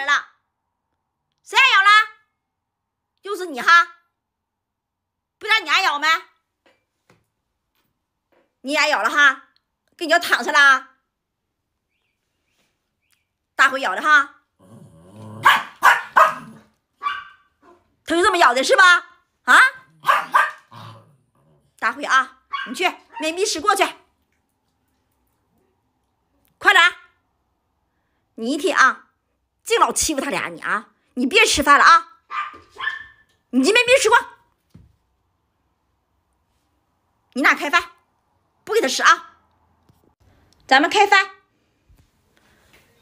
来了，谁挨咬了？又是你哈？不让你挨咬没？你挨咬了哈？给你要躺下了？大灰咬的哈？他就这么咬的是吧？啊？大灰啊，你去美密室过去，快点！你一天啊，净老欺负他俩你啊！你别吃饭了啊！你今天别吃过，你俩开饭，不给他吃啊！咱们开饭。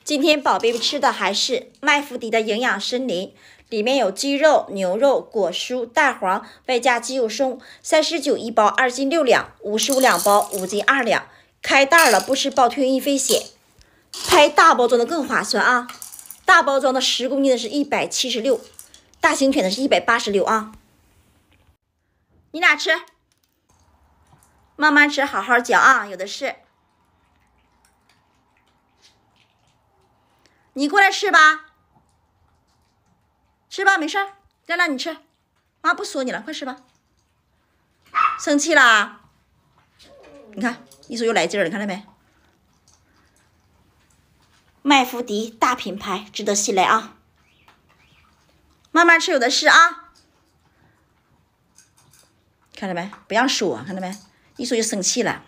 今天宝贝吃的还是麦富迪的营养森林，里面有鸡肉、牛肉、果蔬、蛋黄，外加鸡肉松，三十九一包，二斤六两，五十五两包，五斤二两。开袋了，不吃暴退运费险。拍大包装的更划算啊！大包装的十公斤的是一百七十六，大型犬的是一百八十六啊。你俩吃，慢慢吃，好好嚼啊，有的是。你过来吃吧，吃吧，没事儿，亮亮你吃，妈不说你了，快吃吧。生气啦？你看，一说又来劲儿，你看到没？麦麸迪大品牌，值得信赖啊！慢慢吃，有的是啊。看到没？不让说，看到没？一说就生气了。